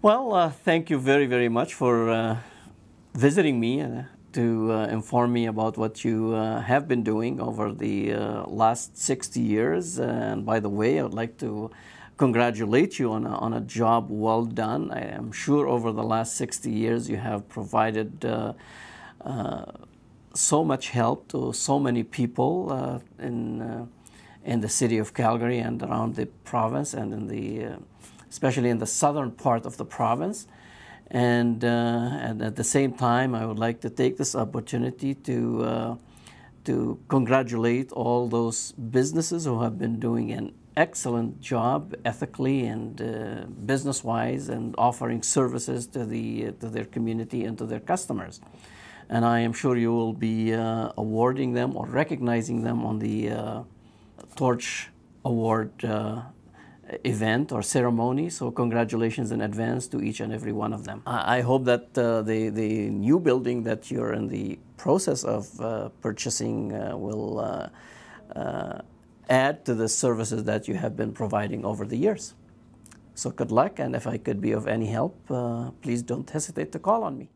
Well, uh, thank you very, very much for uh, visiting me uh, to uh, inform me about what you uh, have been doing over the last 60 years. And by the way, I would like to congratulate you on a, on a job well done. I am sure over the last 60 years you have provided so much help to so many people in, in the city of Calgary and around the province and in the especially in the southern part of the province. And, uh, and at the same time, I would like to take this opportunity to, uh, to congratulate all those businesses who have been doing an excellent job ethically and uh, business wise and offering services to, the, to their community and to their customers. And I am sure you will be uh, awarding them or recognizing them on the uh, Torch Award uh, event or ceremony. So congratulations in advance to each and every one of them. I, hope that uh, the, the new building that you're in the process of uh, purchasing uh, will uh, uh, add to the services that you have been providing over the years. So good luck, and if I could be of any help, uh, please don't hesitate to call on me.